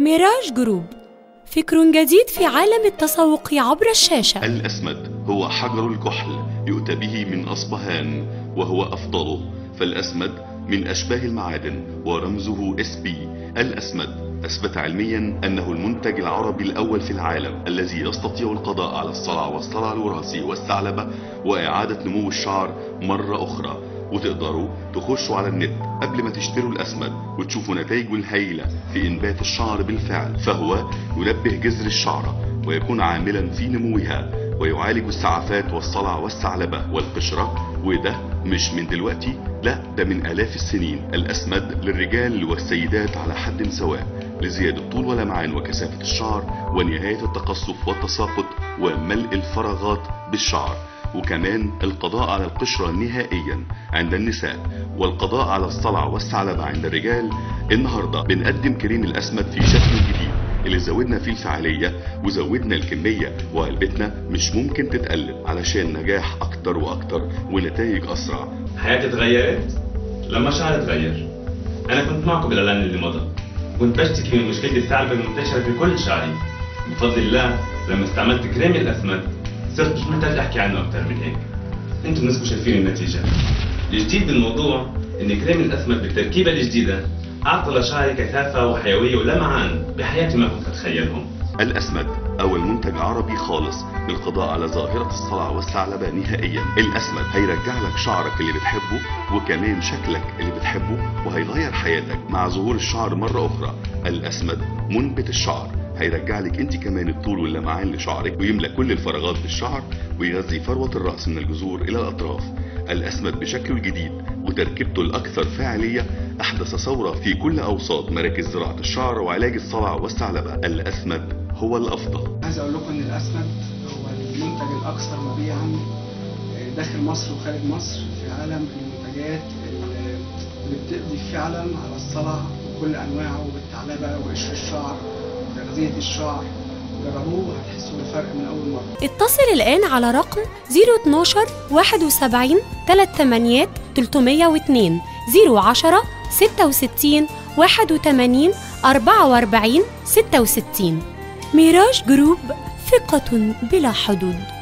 Mirage Group فكر جديد في عالم التسوق عبر الشاشة. الأسمد هو حجر الكحل يؤتى به من أصبهان وهو أفضله فالأسمد من أشباه المعادن ورمزه اس بي الأسمد أثبت علميا أنه المنتج العربي الأول في العالم الذي يستطيع القضاء على الصلع والصلع الوراثي والثعلبة وإعادة نمو الشعر مرة أخرى. وتقدروا تخشوا على النت قبل ما تشتروا الأسمد وتشوفوا نتائجه الهائلة في إنبات الشعر بالفعل فهو ينبه جذر الشعرة ويكون عاملا في نموها ويعالج السعفات والصلع والثعلبة والقشرة وده مش من دلوقتي لا ده من آلاف السنين. الأسمد للرجال والسيدات على حد سواء لزيادة طول ولمعان وكثافة الشعر ونهاية التقصف والتساقط وملء الفراغات بالشعر. وكمان القضاء على القشرة نهائيا عند النساء والقضاء على الصلع والثعلبة عند الرجال. النهاردة بنقدم كريم الأسمد في شكل جديد اللي زودنا فيه الفعالية وزودنا الكمية وعلبتنا مش ممكن تتقلب علشان نجاح أكتر وأكتر ونتائج أسرع. حياتي اتغيرت؟ لما شعري اتغير. أنا كنت معكم بالاعلان اللي مضى. كنت بشتكي من مشكلة الثعلبة المنتشرة في كل شعري. بفضل الله لما استعملت كريم الأسمد صرت مش محتاج أحكي عنه أكثر من هيك. أنتم نسكم شايفين النتيجة. الجديد بالموضوع إن كريم الاسمد بالتركيبة الجديدة أعطى لشعري كثافة وحيوية ولمعان بحياتي ما كنت أتخيلهم. الأسمد أول منتج عربي خالص للقضاء على ظاهرة الصلع والثعلبة نهائيا. الأسمد هيرجع لك شعرك اللي بتحبه وكمان شكلك اللي بتحبه وهيغير حياتك مع ظهور الشعر مرة أخرى. الأسمد منبت الشعر. هيرجع لك انت كمان الطول واللمعان لشعرك ويملى كل الفراغات بالشعر ويغذي فروة الرأس من الجذور إلى الأطراف. الأسمد بشكله الجديد وتركيبته الأكثر فاعلية أحدث ثورة في كل أوساط مراكز زراعة الشعر وعلاج الصلع والثعلبة الأسمد هو الأفضل. عايز أقول لكم إن الأسمد هو المنتج الأكثر مبيعا داخل مصر وخارج مصر في عالم المنتجات اللي بتقضي فعلا على الصلع بكل أنواعه والثعلبه وقشر الشعر. الشعر. اتصل الآن على رقم 012 71 38 302 010 66 81 44 66 ميراج جروب ثقة بلا حدود.